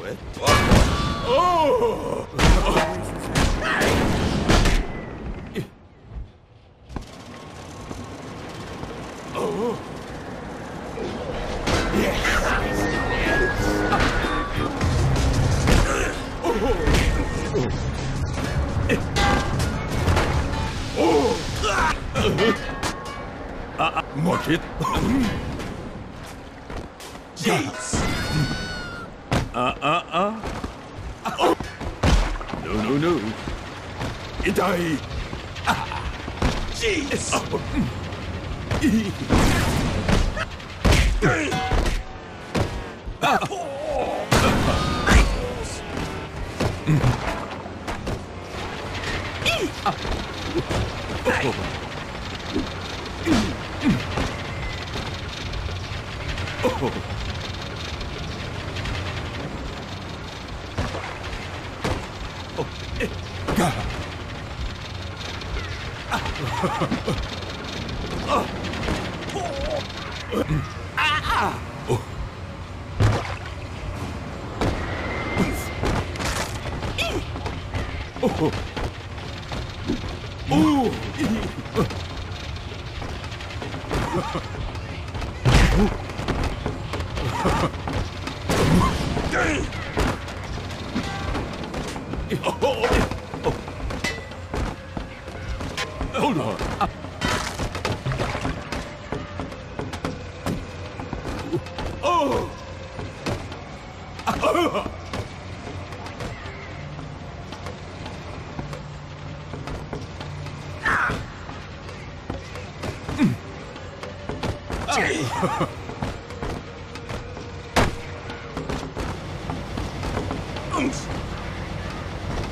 What? Oh! Oh! Ah, mock it. Jeez. ああああノノノ痛いジーズあっ。Oh! Hold on. Oh! Oh!